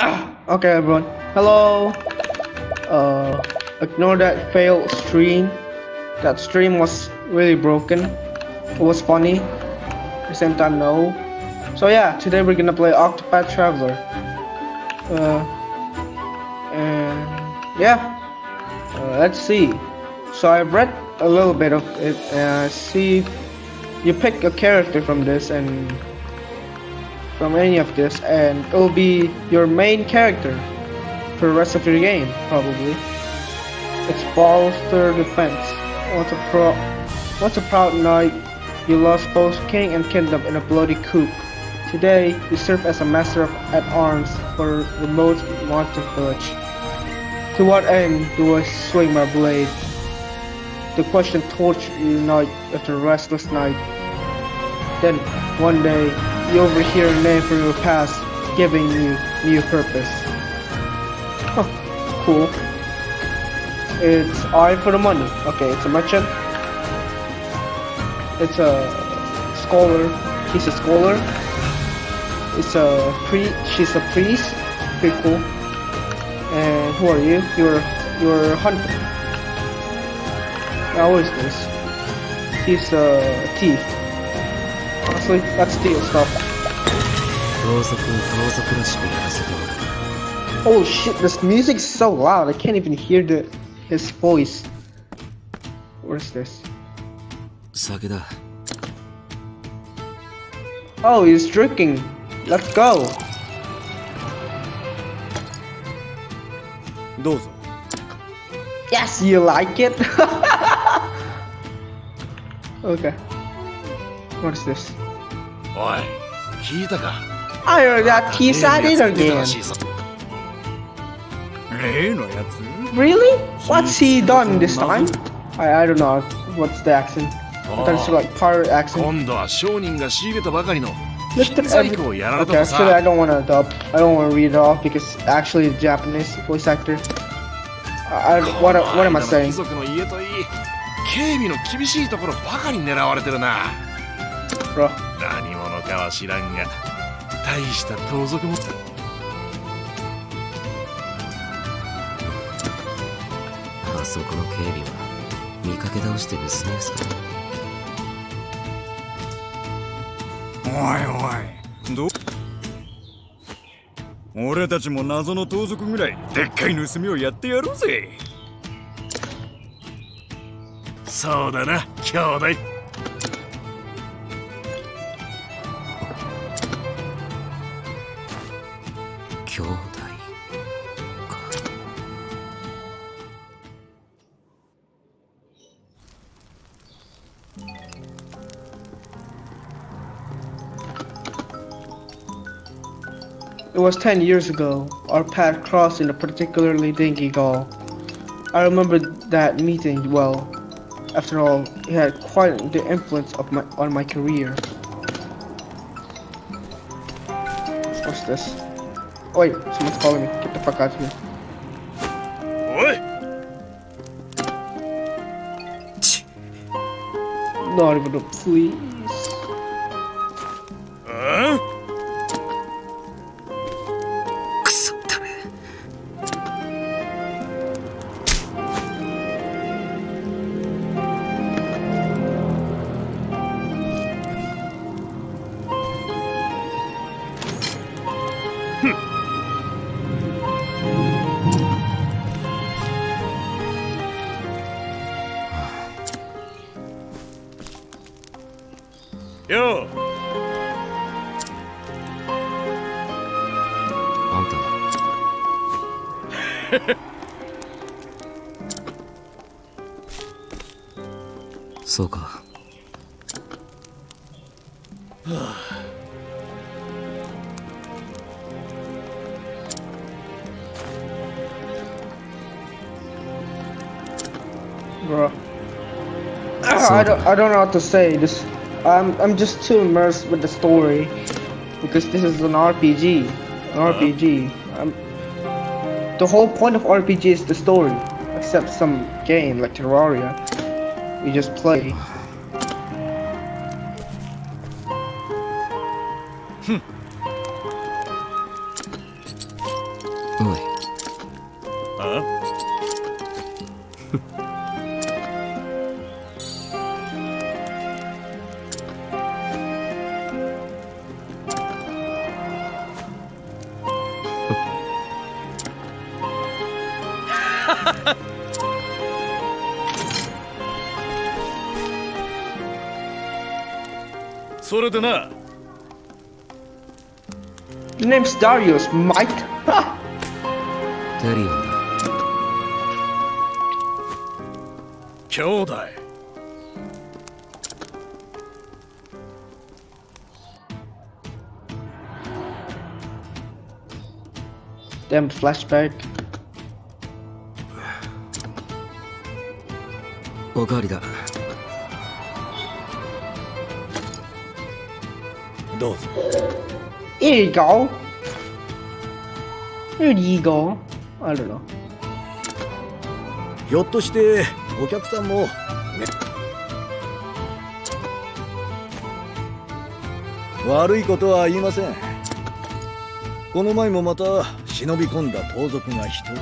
Okay, everyone. Hello. Uh, ignore that failed stream. That stream was really broken. It was funny. At the same time, no. So yeah, today we're gonna play Octopath Traveler. Uh, and yeah, uh, let's see. So I've read a little bit of it. And see, you pick a character from this and from any of this, and it'll be your main character for the rest of your game, probably. It's Bolster Defense. Once a pro, once a proud knight, you lost both king and kingdom in a bloody coup. Today, you serve as a master of at arms for a remote monster village. To what end do I swing my blade? The question tortured you night after restless night. Then, one day, you overhear a name from your past, giving you new purpose. Huh, cool. It's I for the money. Okay, it's a merchant. It's a scholar. He's a scholar. It's a pri. She's a priest. Pretty cool. And who are you? You're you're a hunter. Now what is this? He's a thief. Honestly, that's steal stuff. 盗賊を盗賊らしくやらせておく Oh shit, this music's so loud. I can't even hear the his voice. What is this? 酒だ Oh, he's drinking. Let's go. どうぞ Yes, you like it? okay. course this. Oi, Kitaka. I heard that he said it again. Really? What's he done this time? I, I don't know. What's the accent? I thought it's like pirate accent. Look at every... Okay, actually, I don't want to dub. I don't want to read it off because actually, the Japanese voice actor. I, I, what, what am I saying? 警備の厳しいところばかり狙われてるな。Bro. 何者かは知らんが大した盗賊も。あそこの警備は見かけ倒して盗みですかおいおいど俺たちも謎の盗賊ぐらいでっかい盗みをやってやろうぜ。そうだな兄弟 It was 10 years ago. Our path crossed in a particularly dingy gall. I remember that meeting well. After all, it had quite the influence of my on my career. What's this? Oh, wait, someone's calling me. Get the fuck out of here. Not even a ようあんたはそうか Bro. I don't I don't know what to say. This I'm I'm just too immersed with the story because this is an RPG. An uh-huh. RPG. I'm, the whole point of RPG is the story, except some game like Terraria. You just play. それでな Your name's Darius, mate. Ha! テリオンだ兄弟 Damn flashback. おかわりだ。どうぞ。Here you go. Here you go. I don't know. ひょっとしてお客さんも、ね、悪いことは言いません。この前もまた忍び込んだ盗賊が一人。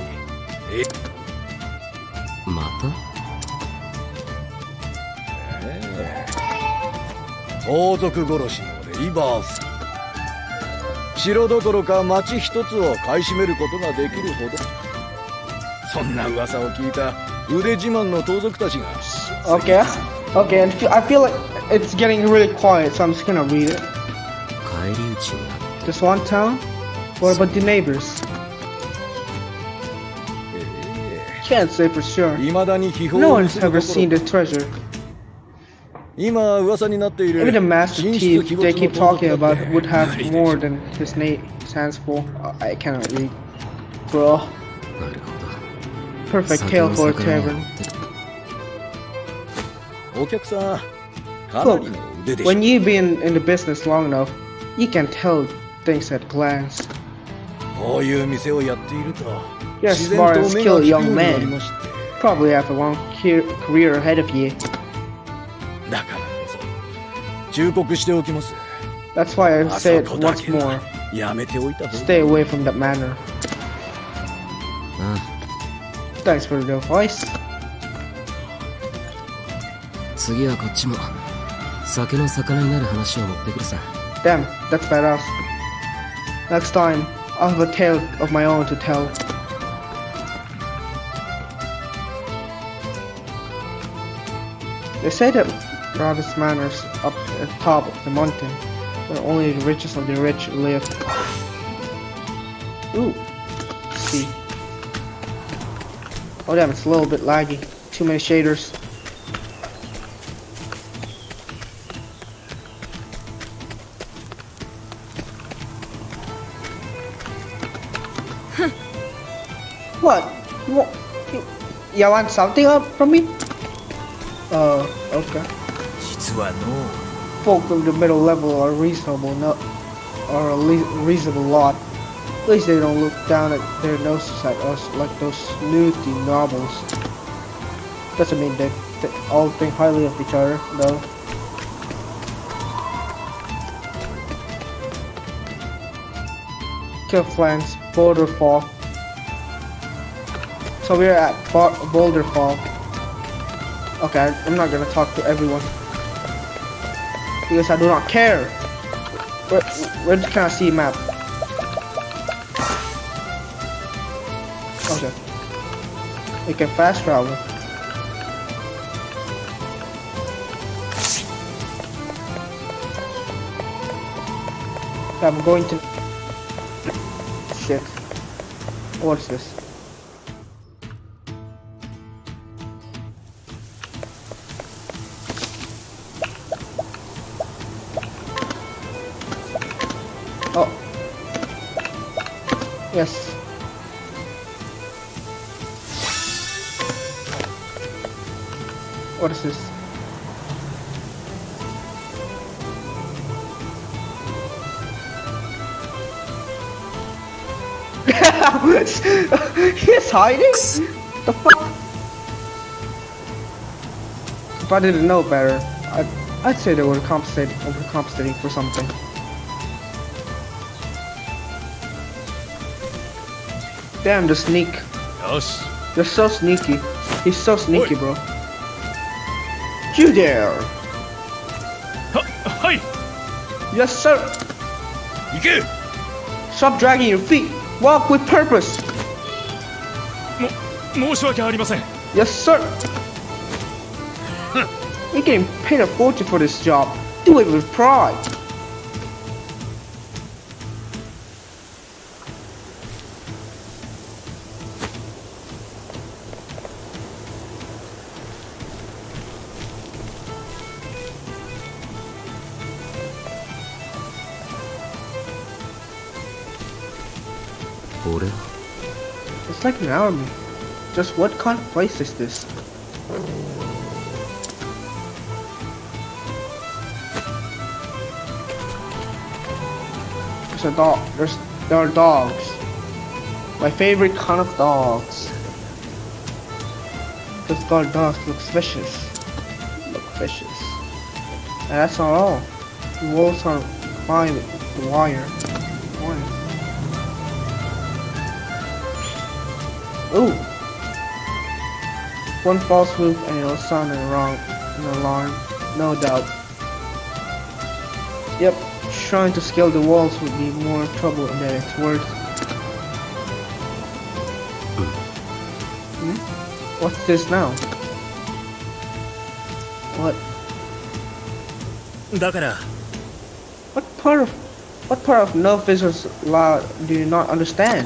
また？盗賊殺しのレイバース城どころか町一つを買い占めることができるほどそんな噂を聞いた腕自慢の盗賊たちが Okay. Okay, I feel like it's getting really quiet, so I'm just gonna read it. 返り討ちにあっ Just one town? What about the neighbors? Can't say for sure. No を one's ever seen ろ the treasure. 今噂になっている Even the master 神出 thief 鬼 they 没 keep の盗 talking 賊だ about って would have 無理でしょ more than his name stands for. I I cannot read. Bro, たなるほど perfect 酒 tale の for a 魚を tavern. 追ってお客さんかなりの腕でしょ When you've been in the business long enough, you can tell things at glance. こういう店をやっていると You're a 自然 smart と and 目が skilled 利くよ young うになり man. まして Probably have a long ca- career ahead of you. 忠告しておきます。That's why I say it once more. Stay away from that manor. Hmm. Thanks for the advice. 次はこっちも酒の魚になる話を持ってくるさ。Damn, that's badass. Next time, I'll have a tale of my own to tell. They say that Ravus Manor's up the top of the mountain, where only the richest of the rich live. Ooh, see. Oh damn, it's a little bit laggy. Too many shaders. What? What? You, you want something up from me? Uh, okay. 実はの Folk of the middle level are reasonable, no, are a le- reasonable lot. At least they don't look down at their noses at us like those snooty novels. Doesn't mean they, they all think highly of each other, though. Clifflands, Bolderfall. So we're at Bo- Boulder Fall. Okay, I'm not gonna talk to everyone because I do not care. Where, where can I see map? Okay. We can fast travel. I'm going to. Shit. What's this? Yes. What is this? He's hiding? The fuck? If I didn't know better, I'd, I'd say they were compensating, overcompensating for something. Damn the sneak. よし You're so sneaky. He's so sneaky, Oi. bro. You there? ははい Yes, sir. 行け Stop dragging your feet. Walk with purpose. も申し訳ありません Yes, sir. You're getting paid a fortune for this job. Do it with pride. It's like an army. Just what kind of place is this? There's a dog. There's there are dogs. My favorite kind of dogs. This guard dogs looks vicious. Look vicious. And that's not all. The walls are fine with. Wire. Ooh. One false move and it'll sound an alarm, an alarm, no doubt. Yep, trying to scale the walls would be more trouble than it's worth. Hmm? What's this now? What? だから What part of what part of no visuals law do you not understand?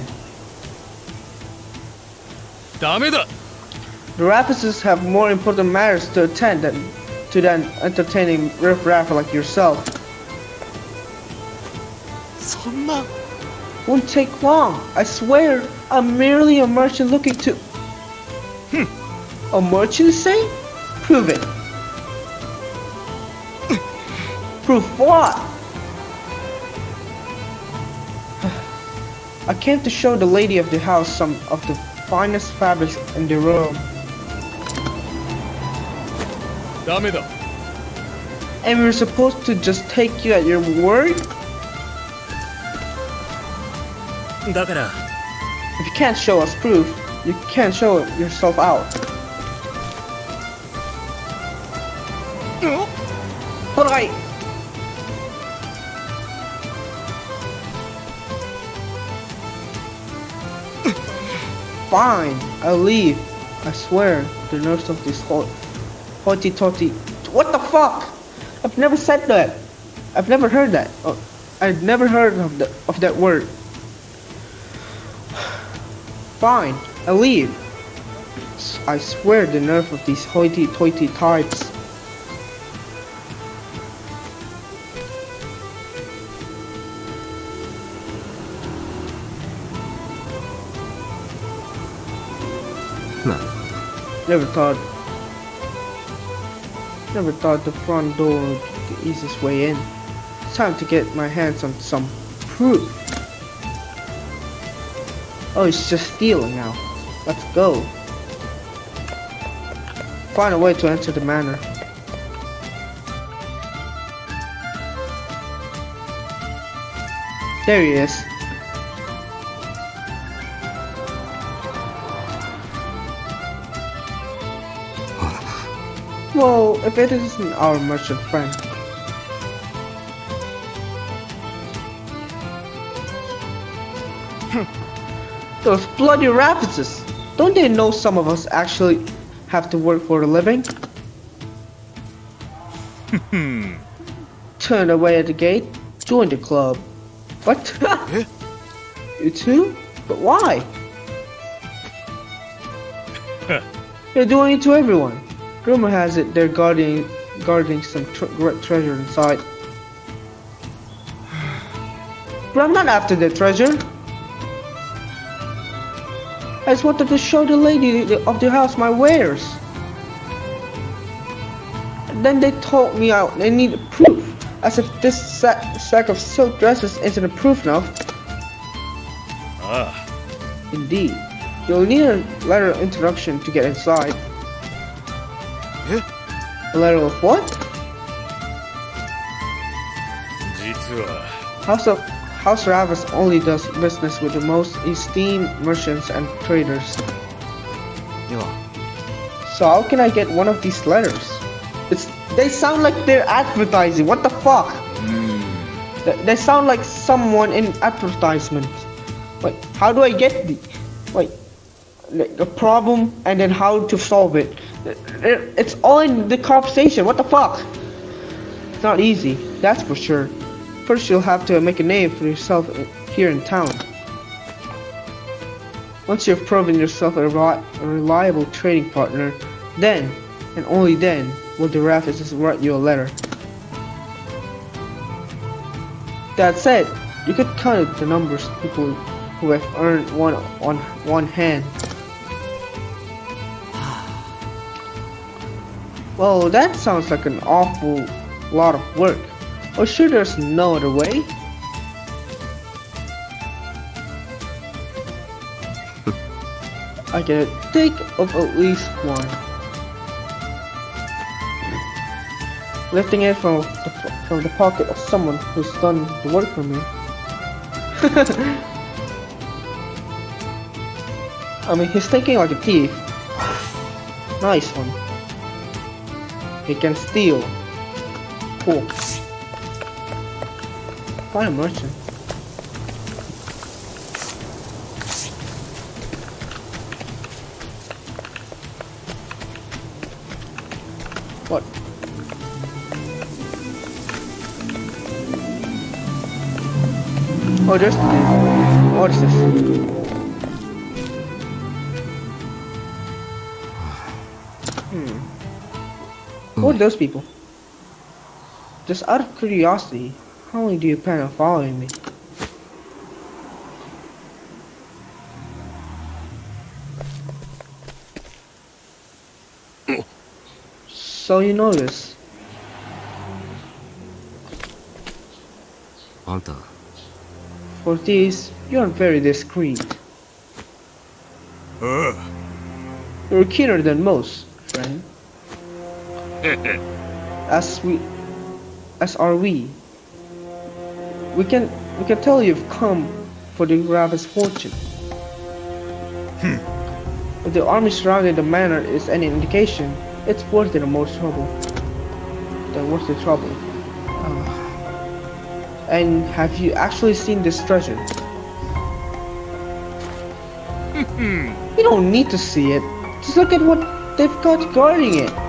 The Rapists have more important matters to attend than to than entertaining riffraff like yourself. Won't take long. I swear, I'm merely a merchant looking to. Hmm. A merchant, say? Prove it. Proof what? I came to show the lady of the house some of the finest fabrics in the room. And we're supposed to just take you at your word? If you can't show us proof, you can't show yourself out. Fine, I'll leave. I swear, the nurse of this ho- hoity-toity. What the fuck? I've never said that. I've never heard that. Oh, I've never heard of the of that word. Fine, I'll leave. I swear the nerve of these hoity-toity types. Never thought. Never thought the front door would be the easiest way in. It's time to get my hands on some proof. Oh, it's just stealing now. Let's go. Find a way to enter the manor. There he is. If it isn't our merchant friend. Hmm. Those bloody Ravuses! Don't they know some of us actually have to work for a living? Hmm. Turn away at the gate, join the club. What? you too? But why? They're doing it to everyone. Rumor has it they're guarding, guarding some tre- great treasure inside. But I'm not after the treasure. I just wanted to show the lady of the house my wares. Then they told me out they needed proof, as if this sack, sack of silk dresses isn't a proof enough. Ah. あ Indeed, you'll need a letter of introduction to get inside. A letter of what? House of House Ravus only does business with the most esteemed merchants and traders. So how can I get one of these letters? It's they sound like they're advertising. What the fuck? Mm. They, they sound like someone in advertisement. Wait, how do I get the wait? The problem and then how to solve it. It- It's all in the conversation. What the fuck? It's not easy, that's for sure. First, you'll have to make a name for yourself here in town. Once you've proven yourself a, reli- a reliable trading partner, then, and only then, will the Ravuses write you a letter. That said, you could count the numbers of people who have earned one on one hand. Well, that sounds like an awful lot of work. Or sure there's no other way? I can think of at least one. Lifting it from the, from the pocket of someone who's done the work for me. I mean, he's thinking like a thief. Nice one. He can steal. Cool. Find a merchant. What? Oh, there's the Who are those people? Just out of curiosity, how long do you plan on following me? so you know this. Alta. For this, you're very discreet. Uh. You're keener than most. As we, as are we. We can, we can tell you've come for the Raven's fortune. Hmm. If the army surrounding the manor is any indication, it's worth the most trouble. Than worth the trouble. Uh, and have you actually seen this treasure? you don't need to see it. Just look at what they've got guarding it.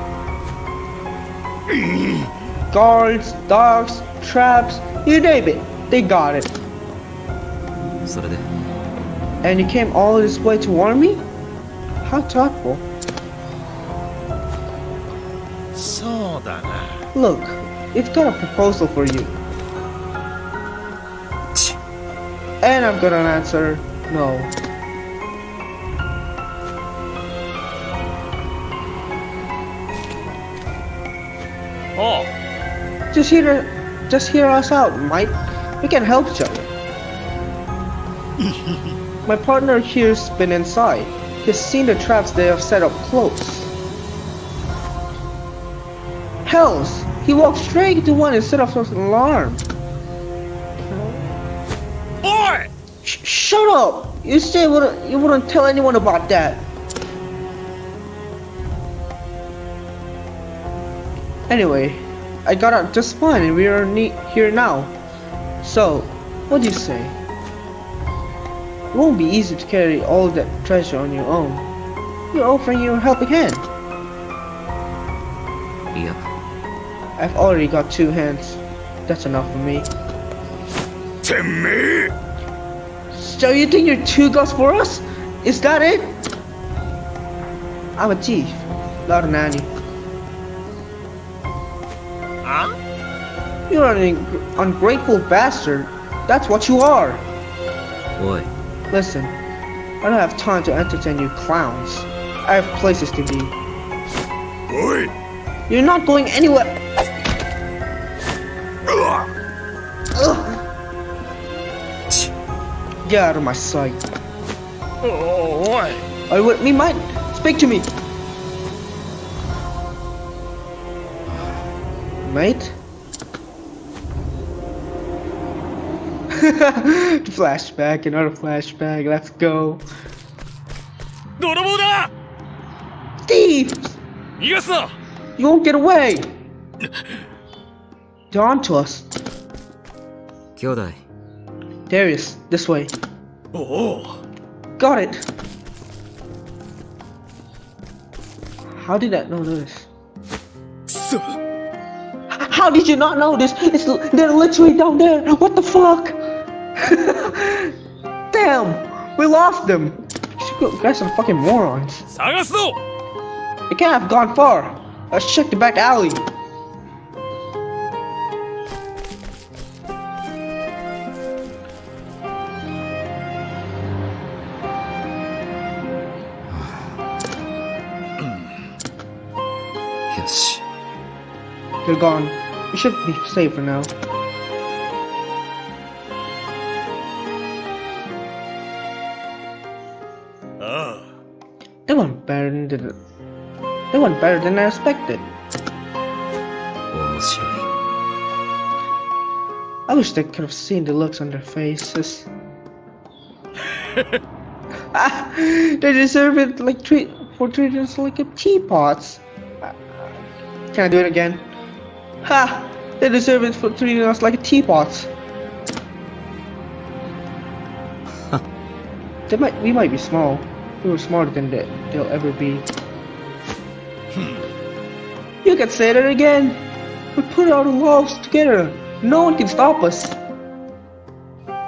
Guards, dogs, traps, you name it, they got it. And you came all this way to warn me? How thoughtful. Look, it's got a proposal for you. And I'm gonna answer no. Just hear just hear us out, Mike. We can help each other. My partner here's been inside. He's seen the traps they have set up close. Hells! He walked straight into one instead of an alarm. Boy! Sh- shut up! You say wouldn't, you wouldn't tell anyone about that. Anyway, I got out just fine and we are here now. So, what do you say? It won't be easy to carry all that treasure on your own. You're offering your helping hand. Yep. I've already got two hands. That's enough for me. To me? So you think you're two gods for us? Is that it? I'm a thief, not a nanny. You're an ungrateful bastard. That's what you are. What? Listen, I don't have time to entertain you clowns. I have places to be. Boy! You're not going anywhere! Get out of my sight. Oh, what? Are you with me, mate? Speak to me! Mate? flashback, another flashback. Let's go. Thief! Yes, sir. You won't get away. They're onto us. Kyodai. Darius, this way. Oh. Got it. How did I not notice? Sir. How did you not notice? It's, they're literally down there. What the fuck? Damn! We lost them! You guys are fucking morons. They can't have gone far. Let's check the back alley. yes. They're gone. We should be safe for now. did it. It went better than I expected. I wish they could have seen the looks on their faces. they deserve it like treat for treating us like a teapots. Can I do it again? Ha! They deserve it for treating us like a teapots. They might we might be small. We were smarter than they, they'll ever be. Hmm. you can say that again. We put our laws together. No one can stop us.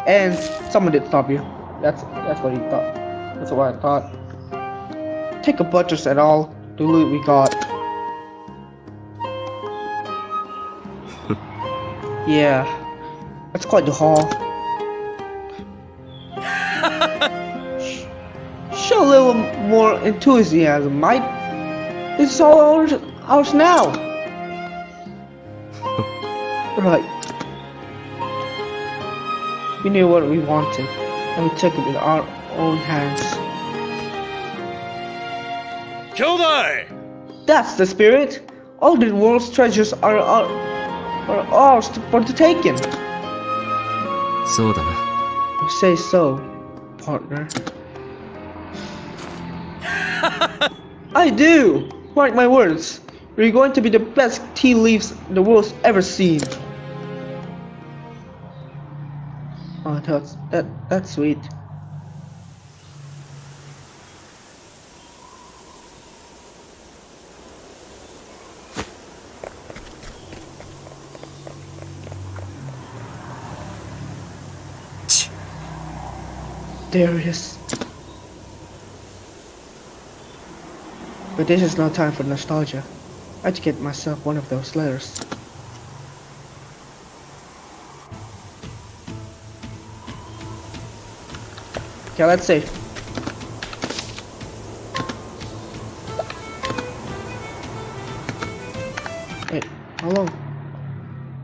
And someone did stop you. That's that's what he thought. That's what I thought. Take a buttress at all. The loot we got. yeah, that's quite the haul. enthusiasm, Mike. It's all ours now. right. We knew what we wanted, and we took it in our own hands. Kyodai! That's the spirit! All the world's treasures are, are, are ours for the taking. So, you say so, partner. I do. Mark my words. we're going to be the best tea leaves the world's ever seen. Oh, that's that that's sweet. Darius. But this is no time for nostalgia. I had to get myself one of those letters. Okay, let's see. Wait, how long?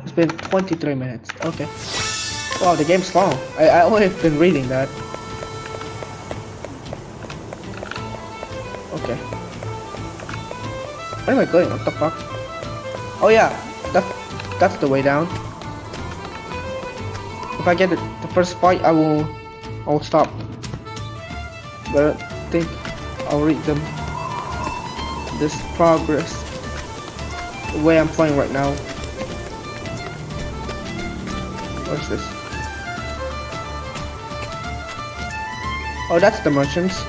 It's been 23 minutes. Okay. Wow, the game's long. I, I only have been reading that. Am I going? What the fuck? Oh yeah, that that's the way down. If I get the, the first fight, I will I will stop. But I think I'll read them. This progress. The way I'm playing right now. What's this? Oh, that's the merchants.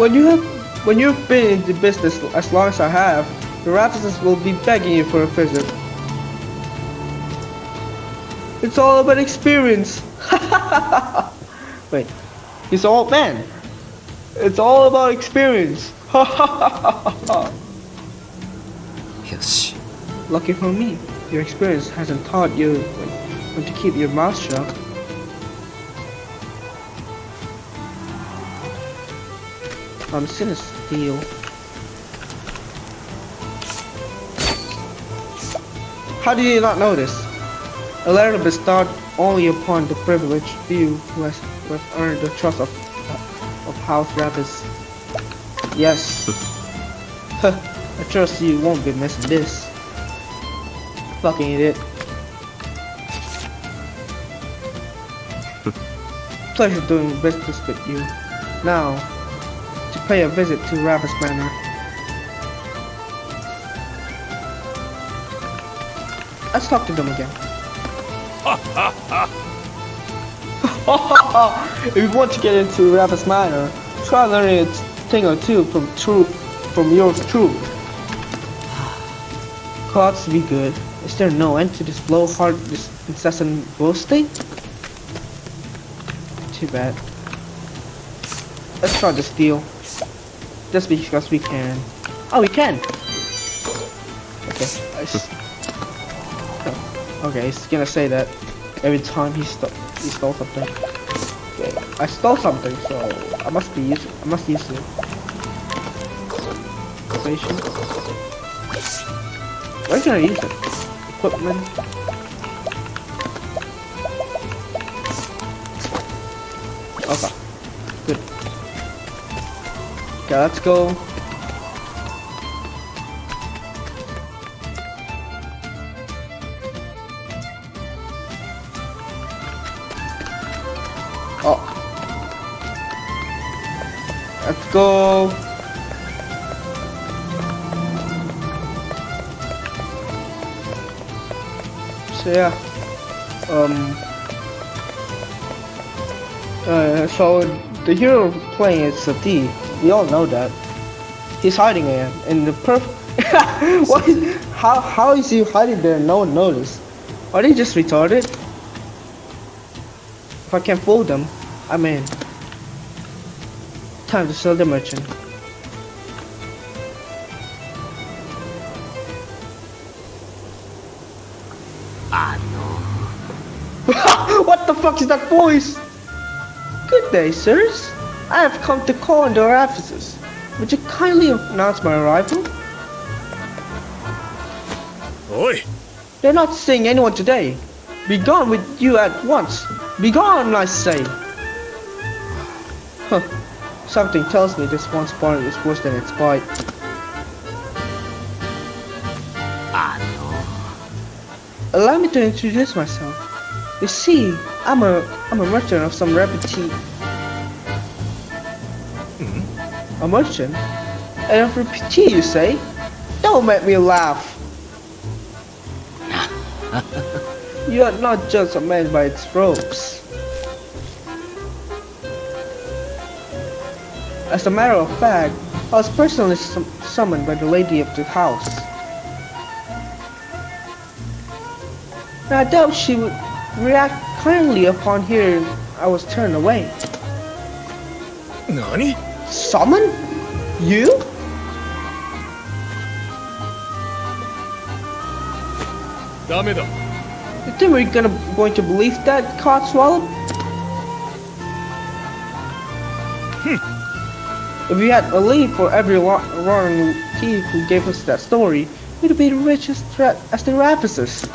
When you have, when you've been in the business as long as I have, the Raptors will be begging you for a visit. It's all about experience. Wait, he's an old man. It's all about experience. よし Lucky for me, your experience hasn't taught you when to keep your mouth shut. I'm gonna steal. How did you not notice? A letter bestowed only upon the privileged few who has, who have earned the trust of, of House Ravus. Yes, Huh, I trust you won't be missing this. Fucking idiot. Pleasure doing business with you. Now, to pay a visit to Ravus Manor. Let's talk to them again. if you want to get into Ravus Manor, try learning a thing or two from true from your troop. Gods be good. Is there no end to this blowhard, this incessant boasting? Too bad. Let's try to steal. Just because we can. Oh, we can! Okay. Oh, okay, he's gonna say that every time he, st he stole something. Okay, I stole something, so I must be use I must use it. Station. Where can I use it? Equipment. Okay. Okay, let's go. Oh. Let's go. So yeah. Um. Uh, so the hero playing is Sati. We all know that. He's hiding it in the what? Is, how how is he hiding there? No one noticed. Are they just retarded? If I can't fool them, I'm in. Time to sell the merchant. Ah, what the fuck is that voice? Good day, sirs. I have come to call on your officers. Would you kindly announce my arrival? おい They're not seeing anyone today. Be gone with you at once. Be gone, I say. Huh. Something tells me this one's part is worse than its bite. Ah, Allow me to introduce myself. You see, I'm a I'm a merchant of some repute. A merchant? And of repute, you say? Don't make me laugh. You are not just a man by its ropes. As a matter of fact, I was personally sum summoned by the lady of the house. And I doubt she would react kindly upon hearing I was turned away. 何 Summon? You? You think we're gonna going to believe that Codswallop? Hmm. If we had a leaf for every roaring thief who gave us that story, we'd be the richest as the Ravuses.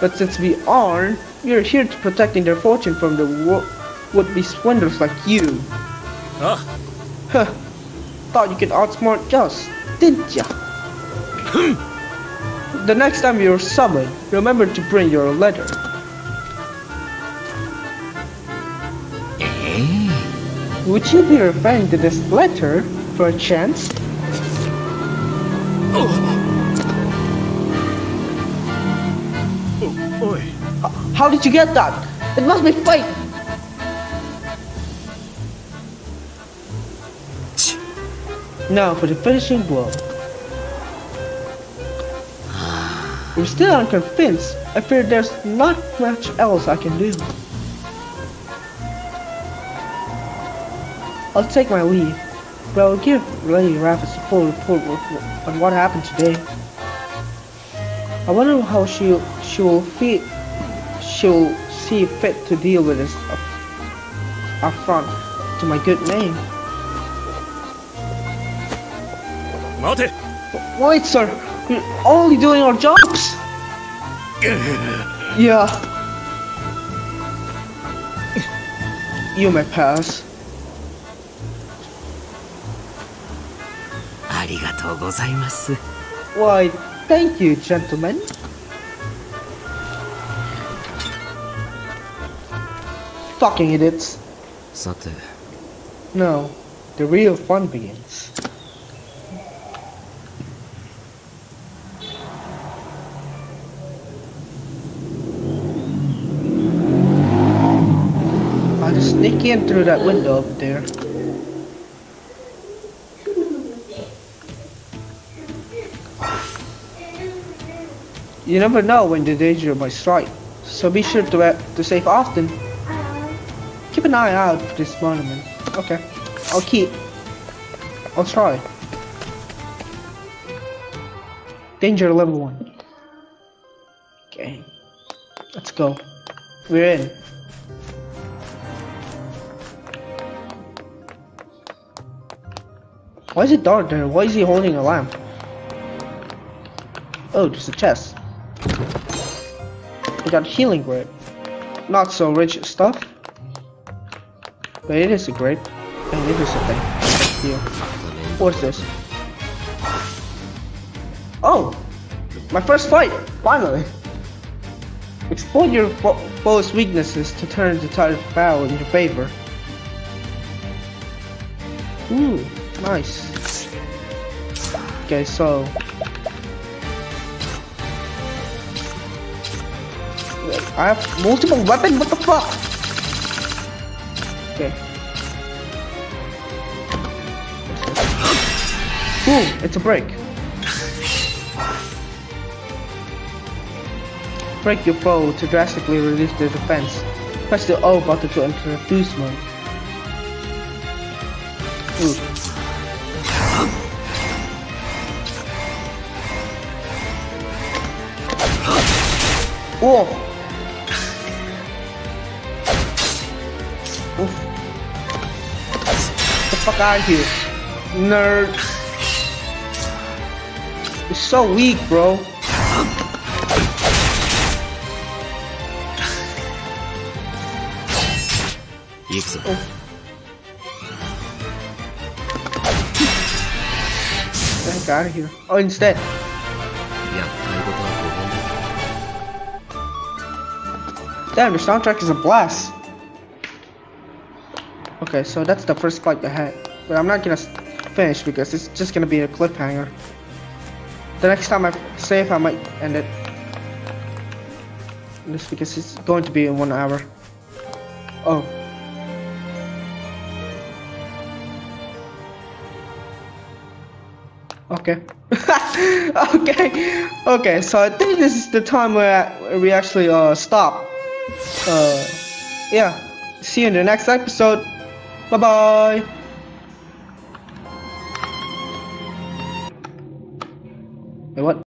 But since we aren't, we are here to protecting their fortune from the would be swindlers like you. Huh? Huh. Thought you could outsmart us, didn't ya? Hmm. the next time you're summoned, remember to bring your letter. Eh? Would you be referring to this letter, for a Oh. Oh, boy. How did you get that? It must be fake! Now for the finishing blow. You're still unconvinced, I fear there's not much else I can do. I'll take my leave, but I'll give Lady Ravus a full report on what happened today. I wonder how she she will feel she'll see fit to deal with this affront to my good name. 待て Wait, sir, we're only doing our jobs. Yeah. You may pass. ありがとうございます Why, thank you, gentlemen. Fucking idiots. さて No, the real fun begins. Sneak through that window up there. You never know when the danger might strike, so be sure to, uh, to save often. Keep an eye out for this monument. Okay. I'll keep. I'll try. Danger level 1. Okay. Let's go. We're in. Why is it dark there? Why is he holding a lamp? Oh, there's a chest. We got healing grape. Not so rich stuff. But it is a grape. And it is a thing. Here. What's this? Oh! My first fight! Finally! Exploit your fo foe's weaknesses to turn the tide of battle in your favor. Ooh, nice. Okay, so... I have multiple weapons? What the fuck? Okay. Ooh, it's a break. Break your foe to drastically reduce their defense. Press the O button to enter the boost mode. Ooh. Oh Oof. The fuck out of here, nerd. It's so weak, bro. Oh. Get out of here. Oh, instead. Damn, the soundtrack is a blast. Okay, so that's the first fight I had. But I'm not gonna finish because it's just gonna be a cliffhanger. The next time I save, I might end it. Just because it's going to be in one hour. Oh. Okay. okay. Okay, so I think this is the time where we actually uh stop. Uh yeah. See you in the next episode. Bye bye. Wait, what?